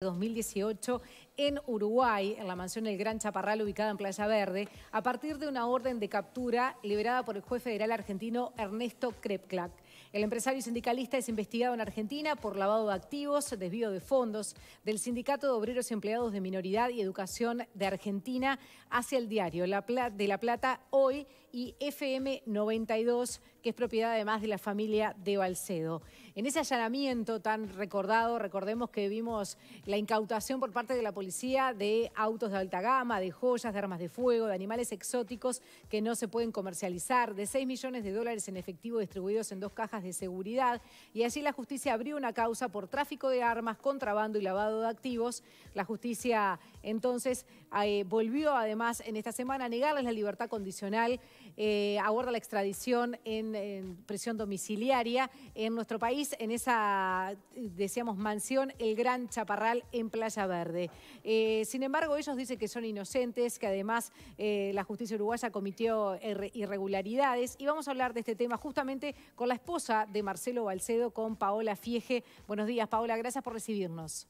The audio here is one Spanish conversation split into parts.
2018 en Uruguay, en la mansión El Gran Chaparral ubicada en Playa Verde, a partir de una orden de captura liberada por el juez federal argentino Ernesto Krepklak. El empresario sindicalista es investigado en Argentina por lavado de activos, desvío de fondos del Sindicato de Obreros y Empleados de Minoridad y Educación de Argentina hacia el diario de La Plata hoy y FM 92, que es propiedad además de la familia de Balcedo. En ese allanamiento tan recordado, recordemos que vimos la incautación por parte de la policía de autos de alta gama, de joyas, de armas de fuego, de animales exóticos que no se pueden comercializar, de 6 millones de dólares en efectivo distribuidos en dos cajas de seguridad. Y así la justicia abrió una causa por tráfico de armas, contrabando y lavado de activos. La justicia entonces eh, volvió además en esta semana a negarles la libertad condicional, eh, aborda la extradición en, prisión domiciliaria en nuestro país, en esa, decíamos, mansión El Gran Chaparral en Playa Verde. Eh, sin embargo, ellos dicen que son inocentes, que además eh, la justicia uruguaya cometió irregularidades. Y vamos a hablar de este tema justamente con la esposa de Marcelo Balcedo, con Paola Fiege. Buenos días, Paola, gracias por recibirnos.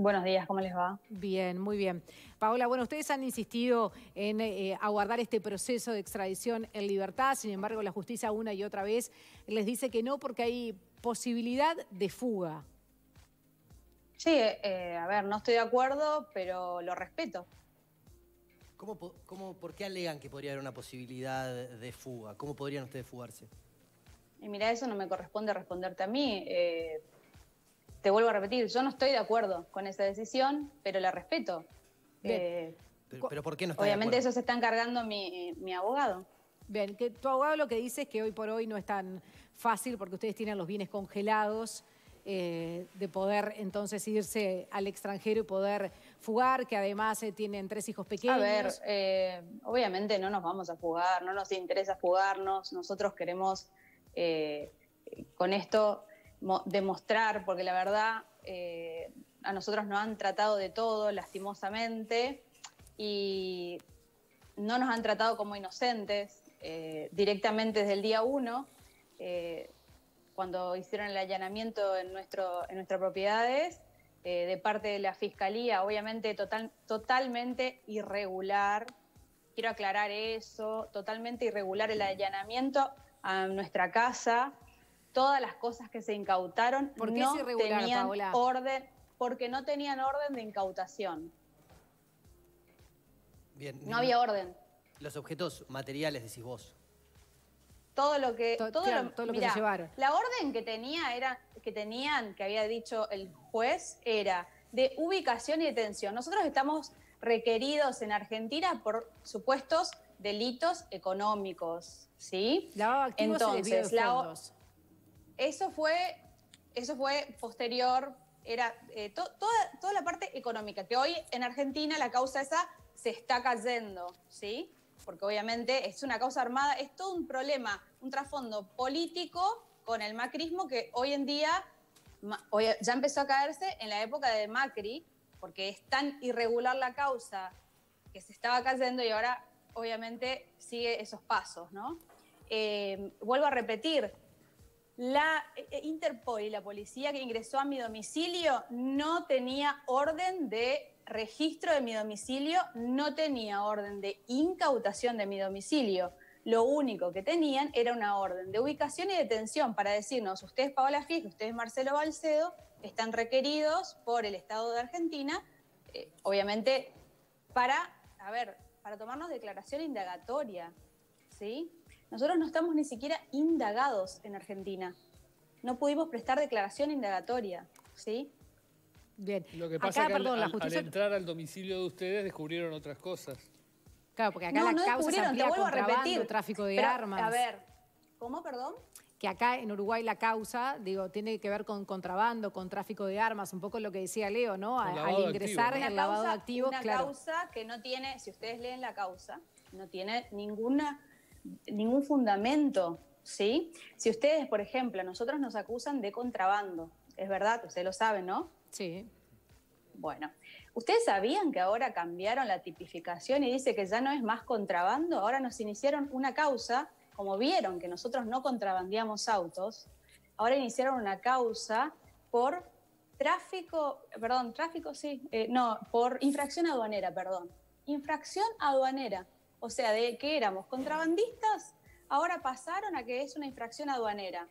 Buenos días, ¿cómo les va? Bien, muy bien. Paola, bueno, ustedes han insistido en eh, aguardar este proceso de extradición en libertad, sin embargo la justicia una y otra vez les dice que no porque hay posibilidad de fuga. Sí, eh, a ver, no estoy de acuerdo, pero lo respeto. ¿Cómo, cómo, por qué alegan que podría haber una posibilidad de fuga? ¿Cómo podrían ustedes fugarse? Y mira, eso no me corresponde responderte a mí. Eh, te vuelvo a repetir, yo no estoy de acuerdo con esa decisión, pero la respeto. Eh, pero, ¿por qué no está Obviamente eso se está encargando mi, mi abogado. Bien, que tu abogado lo que dice es que hoy por hoy no es tan fácil porque ustedes tienen los bienes congelados eh, de poder entonces irse al extranjero y poder fugar, que además eh, tienen tres hijos pequeños. A ver, eh, obviamente no nos vamos a fugar, no nos interesa fugarnos, nosotros queremos con esto demostrar, porque la verdad a nosotros nos han tratado de todo, lastimosamente, y no nos han tratado como inocentes directamente desde el día uno cuando hicieron el allanamiento en, nuestro, en nuestras propiedades, eh, de parte de la Fiscalía, obviamente total, totalmente irregular. Quiero aclarar eso, totalmente irregular el allanamiento a nuestra casa. Todas las cosas que se incautaron ¿Por no es irregular, tenían orden, porque no tenían orden de incautación. Bien. No había orden. Los objetos materiales, decís vos todo lo que todo, lo, que se llevaron. La orden que tenía era que tenían, que había dicho el juez, era de ubicación y detención. Nosotros estamos requeridos en Argentina por supuestos delitos económicos, ¿sí? Entonces, la, eso fue eso fue posterior, era eh, toda, toda la parte económica, que hoy en Argentina la causa esa se está cayendo, ¿sí? porque obviamente es una causa armada, es todo un problema, un trasfondo político con el macrismo que hoy en día ya empezó a caerse en la época de Macri, porque es tan irregular la causa que se estaba cayendo y ahora obviamente sigue esos pasos, ¿no? Eh, vuelvo a repetir, la eh, Interpol y la policía que ingresó a mi domicilio no tenía orden de registro de mi domicilio, no tenía orden de incautación de mi domicilio. Lo único que tenían era una orden de ubicación y detención para decirnos, ustedes Paola Fies, ustedes Marcelo Balcedo, están requeridos por el Estado de Argentina, eh, obviamente para, a ver, para tomarnos declaración indagatoria, ¿sí? Nosotros no estamos ni siquiera indagados en Argentina. No pudimos prestar declaración indagatoria, ¿sí? Bien. Lo que pasa es que al, entrar al domicilio de ustedes descubrieron otras cosas. Claro, porque acá la causa se amplía a repetir. tráfico de armas. A ver, ¿cómo, perdón? Que acá en Uruguay la causa, digo, tiene que ver con contrabando, con tráfico de armas, un poco lo que decía Leo, ¿no? al ingresar en el lavado de activos, una causa que no tiene, si ustedes leen la causa, no tiene ninguna, ningún fundamento, ¿sí? Si ustedes, por ejemplo, nosotros nos acusan de contrabando, es verdad, ustedes lo saben, ¿no? Sí. Bueno, ¿ustedes sabían que ahora cambiaron la tipificación y dice que ya no es más contrabando? Ahora nos iniciaron una causa, como vieron que nosotros no contrabandeamos autos, ahora iniciaron una causa por tráfico, perdón, tráfico, sí, eh, no, por infracción aduanera, perdón. Infracción aduanera. O sea, de que éramos contrabandistas, ahora pasaron a que es una infracción aduanera.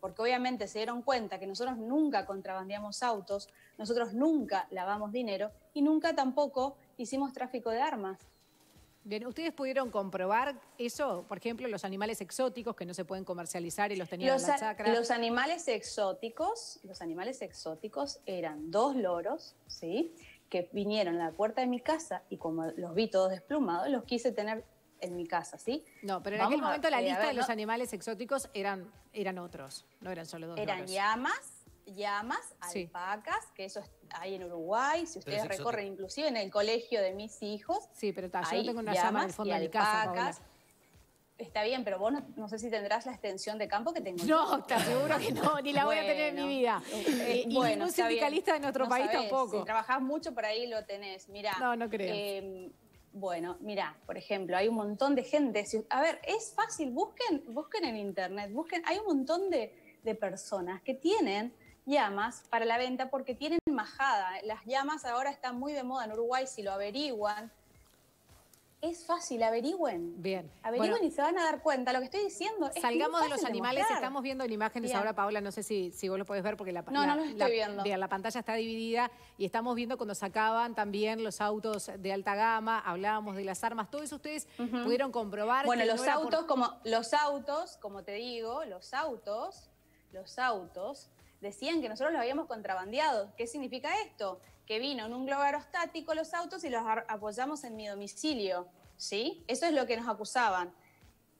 Porque obviamente se dieron cuenta que nosotros nunca contrabandeamos autos, nosotros nunca lavamos dinero y nunca tampoco hicimos tráfico de armas. Bien, ¿ustedes pudieron comprobar eso? Por ejemplo, los animales exóticos que no se pueden comercializar y los tenían en la chacra. Los animales exóticos, los animales exóticos eran dos loros, ¿sí? Que vinieron a la puerta de mi casa y como los vi todos desplumados, los quise tener en mi casa, ¿sí? No, pero en aquel momento la lista de los animales exóticos eran, eran otros, no eran solo dos Eran llamas, llamas, alpacas, que eso hay en Uruguay, si ustedes recorren inclusive en el colegio de mis hijos. Sí, pero está, yo tengo una llama en el fondo de mi casa, Está bien, pero vos no, sé si tendrás la extensión de campo que tengo. No, te aseguro que no, ni la voy a tener en mi vida. Eh, y bueno, un sindicalista en otro país tampoco. Si trabajás mucho por ahí lo tenés, mirá. No, no creo. Em, bueno, mira, por ejemplo, hay un montón de gente. a ver, es fácil, busquen, busquen en internet, busquen, hay un montón de, de personas que tienen llamas para la venta porque tienen majada. Las llamas ahora están muy de moda en Uruguay, si lo averiguan. Es fácil, averigüen. Bien. Averigüen y se van a dar cuenta. Lo que estoy diciendo es Salgamos de los animales, estamos viendo en imágenes ahora, Paola, no sé si, si vos lo podés ver porque la, no, no lo estoy viendo. la pantalla está dividida y estamos viendo cuando sacaban también los autos de alta gama, hablábamos de las armas, todo eso ustedes pudieron comprobar. Bueno, los autos, como los autos, como te digo, los autos, los autos decían que nosotros los habíamos contrabandeado. ¿Qué significa esto? Que vino en un globo aerostático los autos y los apoyamos en mi domicilio. ¿Sí? Eso es lo que nos acusaban.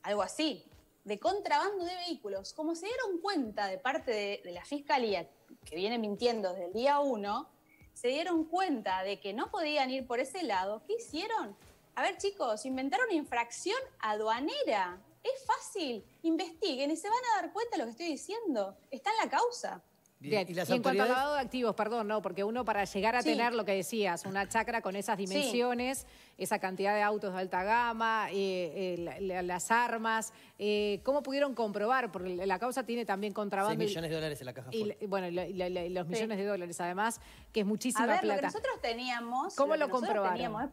Algo así. De contrabando de vehículos. Como se dieron cuenta de parte de, la fiscalía, que viene mintiendo desde el día uno, se dieron cuenta de que no podían ir por ese lado. ¿Qué hicieron? A ver, chicos, inventaron infracción aduanera. Es fácil, investiguen y se van a dar cuenta de lo que estoy diciendo. Está en la causa. Bien. ¿Y, en cuanto al lavado de activos, perdón, no, porque uno para llegar a tener lo que decías, una chacra con esas dimensiones, esa cantidad de autos de alta gama, eh, eh, las armas, eh, ¿cómo pudieron comprobar? Porque la causa tiene también contrabando. 6 millones de dólares en la caja y, Bueno, los millones de dólares además, que es muchísima a ver, plata. Lo que nosotros teníamos... ¿Cómo lo, comprobaron?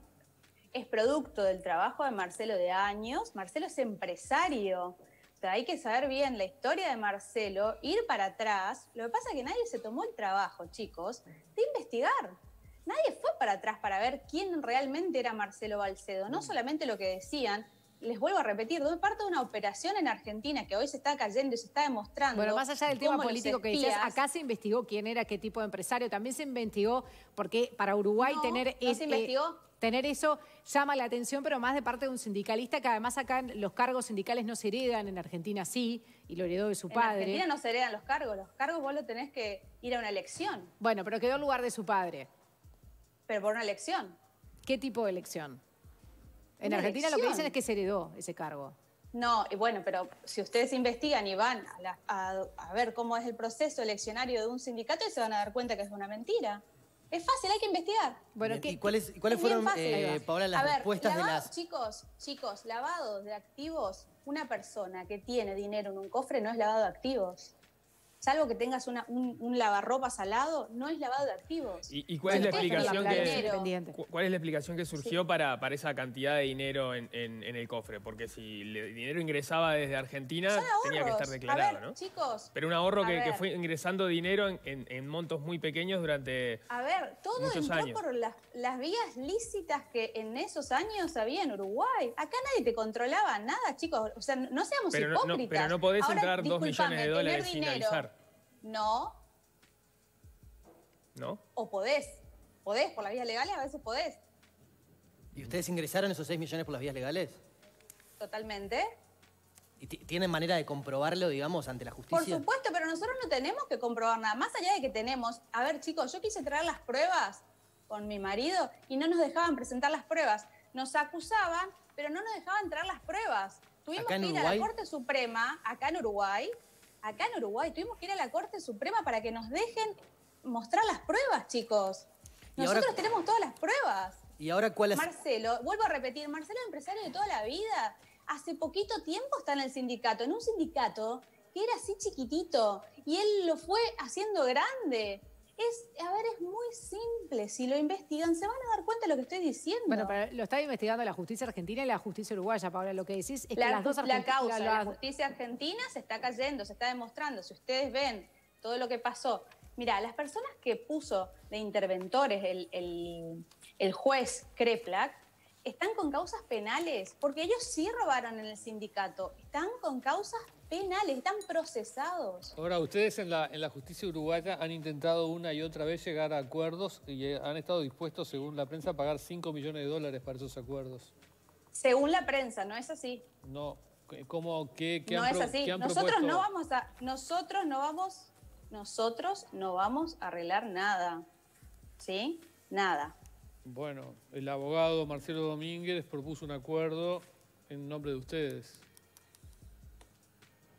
es producto del trabajo de Marcelo de años. Marcelo es empresario hay que saber bien la historia de Marcelo, ir para atrás. Lo que pasa es que nadie se tomó el trabajo, chicos, de investigar. Nadie fue para atrás para ver quién realmente era Marcelo Balcedo. No solamente lo que decían, les vuelvo a repetir, de parte de una operación en Argentina que hoy se está cayendo y se está demostrando. Bueno, más allá del tema político que decías, acá se investigó quién era, qué tipo de empresario, también se investigó, porque para Uruguay tener. No se investigó tener eso llama la atención, pero más de parte de un sindicalista, que además acá los cargos sindicales no se heredan, en Argentina sí, y lo heredó de su padre. En Argentina no se heredan los cargos, los cargos vos lo tenés que ir a una elección. Bueno, pero quedó en lugar de su padre. Pero por una elección. ¿Qué tipo de elección? En Argentina lo que dicen es que se heredó ese cargo. No, y bueno, pero si ustedes investigan y van a, a ver cómo es el proceso eleccionario de un sindicato, se van a dar cuenta que es una mentira. Es fácil, hay que investigar. Bueno, ¿Y cuáles, cuáles fueron, eh, Paola, las respuestas de las...? Chicos, chicos, lavados de activos, una persona que tiene dinero en un cofre no es lavado de activos salvo que tengas un, lavarropas al lado, no es lavado de activos. ¿Y, cuál, es la explicación que, cuál es la explicación que surgió para, para esa cantidad de dinero en, el cofre? Porque si el dinero ingresaba desde Argentina, tenía que estar declarado, ¿no? chicos. Pero un ahorro que, fue ingresando dinero en, montos muy pequeños durante A ver, todo entró por las, vías lícitas que en esos años había en Uruguay. Acá nadie te controlaba nada, chicos. O sea, no seamos hipócritas. No, pero no podés entrar dos millones de dólares sin avisar. No. ¿No? O podés. Podés, por las vías legales a veces podés. ¿Y ustedes ingresaron esos 6 millones por las vías legales? Totalmente. ¿Y tienen manera de comprobarlo, digamos, ante la justicia? Por supuesto, pero nosotros no tenemos que comprobar nada. Más allá de que tenemos... A ver, chicos, yo quise traer las pruebas con mi marido y no nos dejaban presentar las pruebas. Nos acusaban, pero no nos dejaban traer las pruebas. Tuvimos que ir a la Corte Suprema, acá en Uruguay, acá en Uruguay. Tuvimos que ir a la Corte Suprema para que nos dejen mostrar las pruebas, chicos. Nosotros tenemos todas las pruebas. ¿Y ahora cuál es? Marcelo, vuelvo a repetir, Marcelo es empresario de toda la vida. Hace poquito tiempo está en el sindicato, en un sindicato que era así chiquitito y él lo fue haciendo grande. Es, a ver, es muy simple. Si lo investigan, se van a dar cuenta de lo que estoy diciendo. Bueno, pero lo está investigando la justicia argentina y la justicia uruguaya, Paula. Lo que decís es que las dos La causa la, la justicia argentina se está cayendo, se está demostrando. Si ustedes ven todo lo que pasó. Mira, las personas que puso de interventores el, el, el juez Kreplak están con causas penales, porque ellos sí robaron en el sindicato. Están con causas penales, están procesados. Ahora, ustedes en la, en la justicia uruguaya han intentado una y otra vez llegar a acuerdos y eh, han estado dispuestos, según la prensa, a pagar 5 millones de dólares para esos acuerdos. Según la prensa, ¿no es así? No, ¿cómo, qué, no es así. nosotros no vamos a, nosotros no vamos, nosotros no vamos a arreglar nada, ¿sí? Nada. Bueno, el abogado Marcelo Domínguez propuso un acuerdo en nombre de ustedes.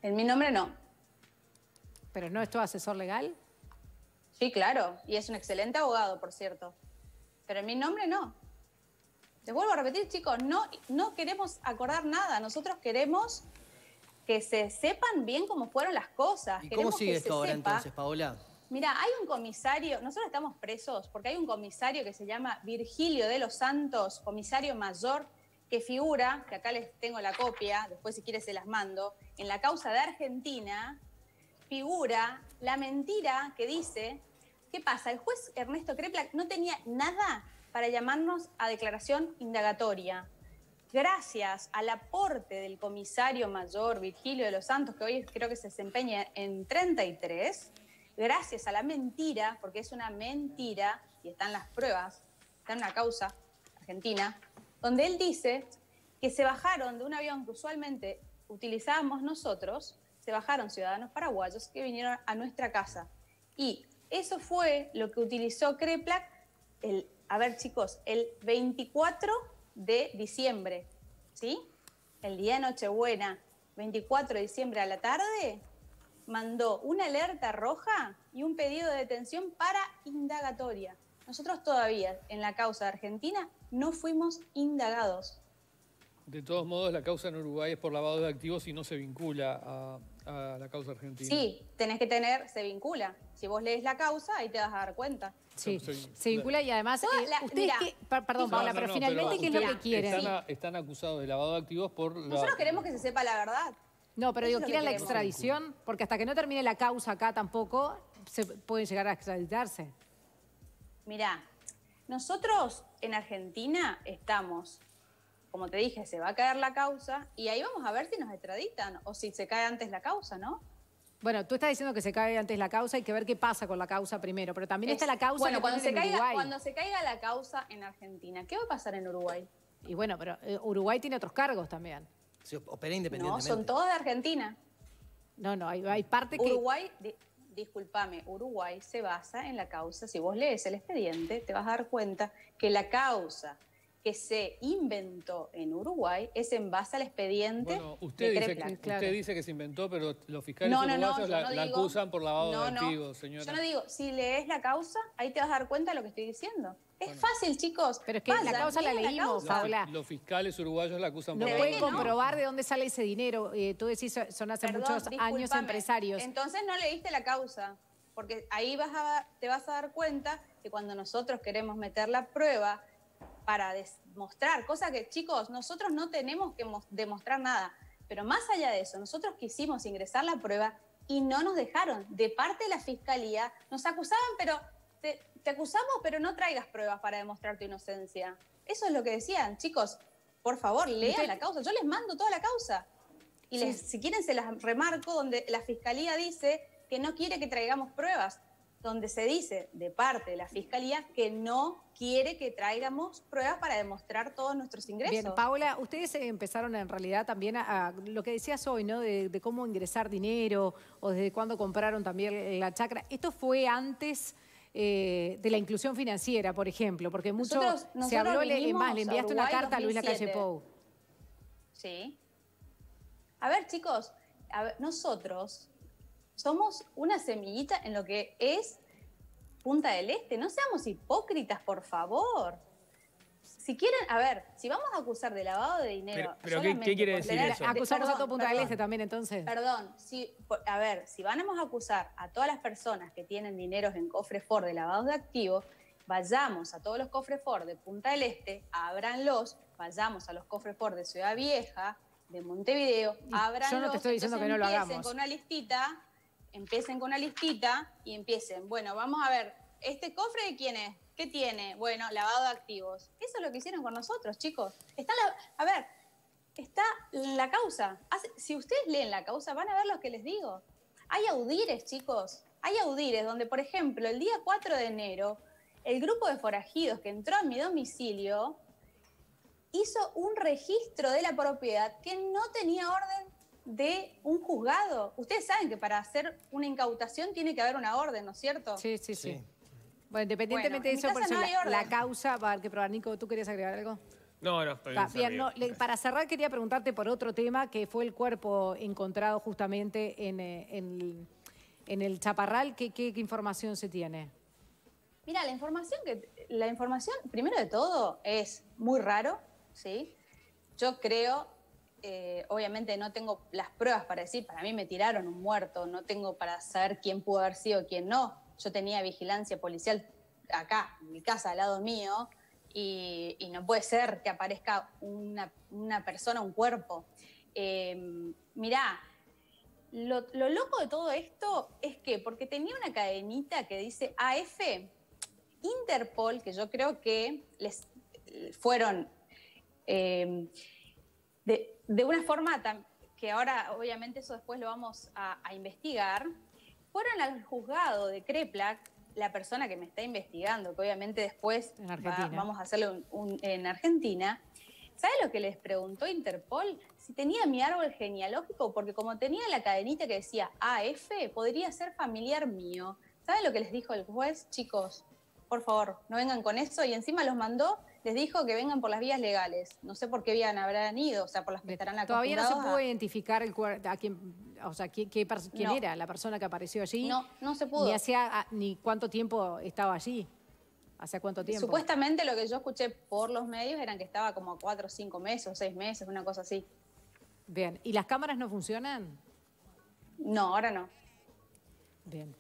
En mi nombre no. ¿Pero no es tu asesor legal? Sí, claro. Y es un excelente abogado, por cierto. Pero en mi nombre no. Les vuelvo a repetir, chicos, no, no queremos acordar nada. Nosotros queremos que se sepan bien cómo fueron las cosas. ¿Y cómo sigue esto ahora entonces, Paola? Mira, hay un comisario, nosotros estamos presos porque hay un comisario que se llama Virgilio de los Santos, comisario mayor, que figura, que acá les tengo la copia, después si quieres se las mando, en la causa de Argentina, figura la mentira que dice, ¿qué pasa? El juez Ernesto Kreplak no tenía nada para llamarnos a declaración indagatoria. Gracias al aporte del comisario mayor Virgilio de los Santos, que hoy creo que se desempeña en 33, gracias a la mentira, porque es una mentira, y están las pruebas, está en una causa argentina, donde él dice que se bajaron de un avión que usualmente utilizábamos nosotros, se bajaron ciudadanos paraguayos que vinieron a nuestra casa. Y eso fue lo que utilizó Kreplak, el, a ver chicos, el 24 de diciembre, ¿sí? El día de Nochebuena, 24 de diciembre a la tarde, mandó una alerta roja y un pedido de detención para indagatoria. Nosotros todavía, en la causa de Argentina, no fuimos indagados. De todos modos, la causa en Uruguay es por lavado de activos y no se vincula a, la causa argentina. Sí, tenés que tener, se vincula. Si vos lees la causa, ahí te vas a dar cuenta. Sí, se vincula y además, eh, ustedes perdón, Paula, pero finalmente, ¿qué es lo que quieren? Están, acusados de lavado de activos por... Nosotros queremos que se sepa la verdad. No, pero digo, ¿quieren la extradición? Porque hasta que no termine la causa acá tampoco se pueden llegar a extraditarse. Mirá, nosotros en Argentina estamos, como te dije, se va a caer la causa y ahí vamos a ver si nos extraditan o si se cae antes la causa, ¿no? Bueno, tú estás diciendo que se cae antes la causa, hay que ver qué pasa con la causa primero, pero también está la causa bueno, cuando se caiga, Cuando se caiga la causa en Argentina, ¿qué va a pasar en Uruguay? Y bueno, pero eh, Uruguay tiene otros cargos también. Se opera independientemente. No, son todos de Argentina. No, no, hay, hay parte que... Uruguay, discúlpame, Uruguay se basa en la causa, si vos lees el expediente, te vas a dar cuenta que la causa que se inventó en Uruguay es en base al expediente bueno, usted dice, que, usted dice que se inventó, pero los fiscales uruguayos la, acusan por lavado de activos, señora. Yo no digo, si lees la causa, ahí te vas a dar cuenta de lo que estoy diciendo. Es fácil, chicos. Pero es que la causa la leímos, Paula. Los fiscales uruguayos la acusan por No pueden comprobar de dónde sale ese dinero. Eh, tú decís, son hace muchos años empresarios. Entonces no leíste la causa, porque ahí vas a, te vas a dar cuenta que cuando nosotros queremos meter la prueba para demostrar, cosa que, chicos, nosotros no tenemos que demostrar nada. Pero más allá de eso, nosotros quisimos ingresar la prueba y no nos dejaron. De parte de la fiscalía, nos acusaban, pero te, acusamos, pero no traigas pruebas para demostrar tu inocencia. Eso es lo que decían, chicos. Por favor, lean la causa. Yo les mando toda la causa. Y les, si quieren, se las remarco donde la fiscalía dice que no quiere que traigamos pruebas donde se dice de parte de la Fiscalía que no quiere que traigamos pruebas para demostrar todos nuestros ingresos. Bien, Paula, ustedes empezaron en realidad también a, lo que decías hoy, ¿no? De, cómo ingresar dinero o desde cuándo compraron también la chacra. ¿Esto fue antes eh, de la inclusión financiera, por ejemplo? Porque mucho se habló, le, más, le enviaste una carta a Luis Lacalle Pou. Sí. A ver, chicos, nosotros somos una semillita en lo que es Punta del Este. No seamos hipócritas, por favor. Si quieren, a ver, si vamos a acusar de lavado de dinero. Pero, ¿qué, quiere decir eso? Acusamos a todo Punta del Este también, entonces. Perdón, si, a ver, si vamos a acusar a todas las personas que tienen dineros en cofre Ford de lavados de activos, vayamos a todos los cofres Ford de Punta del Este, ábranlos, vayamos a los cofres Ford de Ciudad Vieja, de Montevideo, ábranlos. Yo no te estoy diciendo que no lo hagamos. Empiecen con una listita, empiecen con una listita y empiecen. Bueno, vamos a ver, ¿este cofre de quién es? ¿Qué tiene? Bueno, lavado de activos. Eso es lo que hicieron con nosotros, chicos. Está a ver, está la causa. si ustedes leen la causa, van a ver lo que les digo. Hay audires, chicos. Hay audires donde, por ejemplo, el día 4 de enero, el grupo de forajidos que entró a mi domicilio hizo un registro de la propiedad que no tenía orden de un juzgado. Ustedes saben que para hacer una incautación tiene que haber una orden, ¿no es cierto? sí, sí. sí. Bueno, independientemente de eso, por eso la, causa, para que probar, Nico, ¿tú querías agregar algo? No, no, estoy bien. para cerrar, quería preguntarte por otro tema, que fue el cuerpo encontrado justamente en, eh, en, el Chaparral. ¿Qué, ¿Qué, información se tiene? Mira, la información, que, la información, primero de todo, es muy raro, ¿sí? Yo creo, eh, obviamente no tengo las pruebas para decir, para mí me tiraron un muerto, no tengo para saber quién pudo haber sido, quién no yo tenía vigilancia policial acá, en mi casa, al lado mío, y, no puede ser que aparezca una, persona, un cuerpo. Em, mirá, lo, loco de todo esto es que, porque tenía una cadenita que dice AF, Interpol, que yo creo que les fueron em, de, una forma que ahora obviamente eso después lo vamos a investigar, fueron al juzgado de Creplac, la persona que me está investigando, que obviamente después vamos a hacerlo en Argentina. ¿Sabe lo que les preguntó Interpol? Si tenía mi árbol genealógico, porque como tenía la cadenita que decía AF, podría ser familiar mío. ¿Sabe lo que les dijo el juez? Chicos, por favor, no vengan con eso. Y encima los mandó les dijo que vengan por las vías legales. No sé por qué vías habrán ido, o sea, por las que estarán Todavía no se pudo identificar el, a quién, o sea, quién, era la persona que apareció allí. No, no se pudo. Ni, hacía, ni cuánto tiempo estaba allí. ¿Hace cuánto tiempo? Supuestamente lo que yo escuché por los medios eran que estaba como cuatro o cinco meses o seis meses, una cosa así. Bien. ¿Y las cámaras no funcionan? No, ahora no. Bien.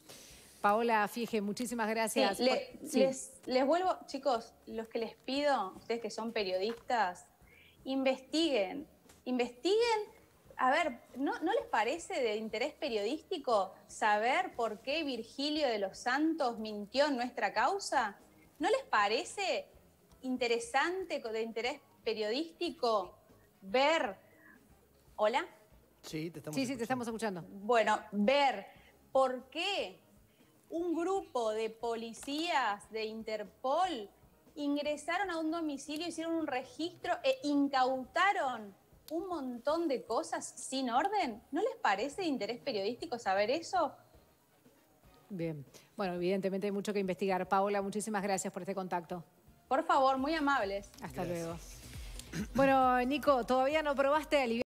Paola Fije, muchísimas gracias. Les, vuelvo, chicos, los que les pido, ustedes que son periodistas, investiguen, investiguen. A ver, ¿no, les parece de interés periodístico saber por qué Virgilio de los Santos mintió en nuestra causa? ¿No les parece interesante, de interés periodístico, ver... ¿Hola? Sí, te estamos Sí, sí, te estamos escuchando. Bueno, ver por qué un grupo de policías de Interpol ingresaron a un domicilio, hicieron un registro e incautaron un montón de cosas sin orden. ¿No les parece de interés periodístico saber eso? Bien. Bueno, evidentemente hay mucho que investigar. Paola, muchísimas gracias por este contacto. Por favor, muy amables. Hasta luego. Bueno, Nico, todavía no probaste aliviar.